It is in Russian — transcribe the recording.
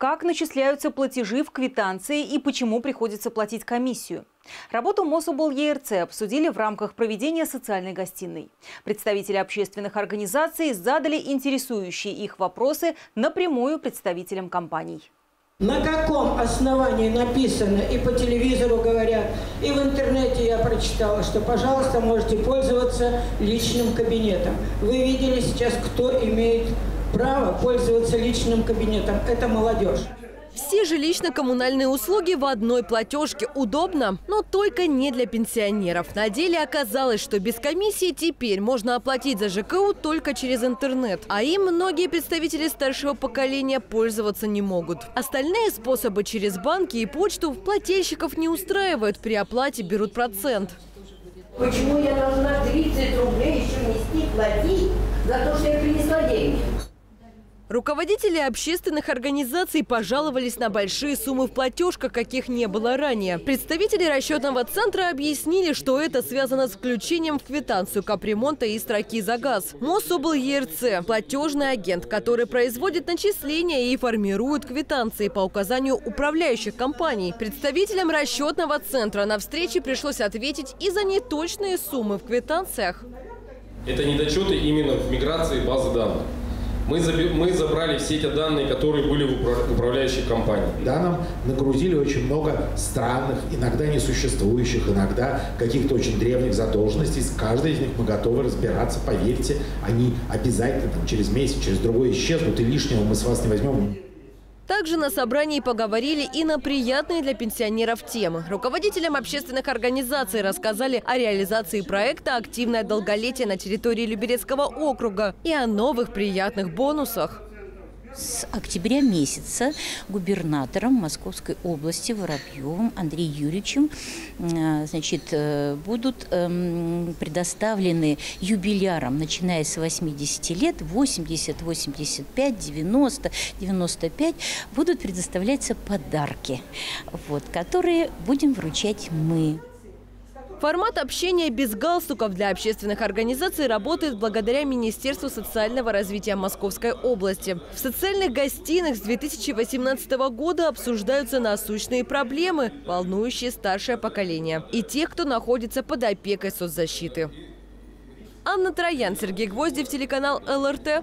Как начисляются платежи в квитанции и почему приходится платить комиссию? Работу Мособл ЕРЦ обсудили в рамках проведения социальной гостиной. Представители общественных организаций задали интересующие их вопросы напрямую представителям компаний. На каком основании написано, и по телевизору говорят, и в интернете я прочитала, что, пожалуйста, можете пользоваться личным кабинетом. Вы видели сейчас, кто имеет право пользоваться личным кабинетом. Это молодежь. Все жилищно-коммунальные услуги в одной платежке. Удобно, но только не для пенсионеров. На деле оказалось, что без комиссии теперь можно оплатить за ЖКУ только через интернет. А им многие представители старшего поколения пользоваться не могут. Остальные способы через банки и почту плательщиков не устраивают. При оплате берут процент. Почему я должна 30 рублей еще нести, платить за то, что я принесла деньги? Руководители общественных организаций пожаловались на большие суммы в платежках, каких не было ранее. Представители расчетного центра объяснили, что это связано с включением в квитанцию капремонта и строки за газ. Мособл ЕРЦ – платежный агент, который производит начисления и формирует квитанции по указанию управляющих компаний. Представителям расчетного центра на встрече пришлось ответить и за неточные суммы в квитанциях. Это недочеты именно в миграции базы данных. Мы, мы забрали все эти данные, которые были в управляющей компании. Да, нам нагрузили очень много странных, иногда несуществующих, иногда каких-то очень древних задолженностей. С каждой из них мы готовы разбираться, поверьте. Они обязательно там, через месяц, через другой исчезнут, и лишнего мы с вас не возьмем. Также на собрании поговорили и на приятные для пенсионеров темы. Руководителям общественных организаций рассказали о реализации проекта «Активное долголетие» на территории Люберецкого округа и о новых приятных бонусах. С октября месяца губернатором Московской области Воробьевым Андреем Юрьевичем э, значит, э, будут эм, предоставлены юбилярам, начиная с 80 лет, 80, 85, 90, 95, будут предоставляться подарки, вот, которые будем вручать мы. Формат общения без галстуков для общественных организаций работает благодаря Министерству социального развития Московской области. В социальных гостиных с 2018 года обсуждаются насущные проблемы, волнующие старшее поколение и тех, кто находится под опекой соцзащиты. Анна Троян, Сергей Гвоздев, телеканал ЛРТ.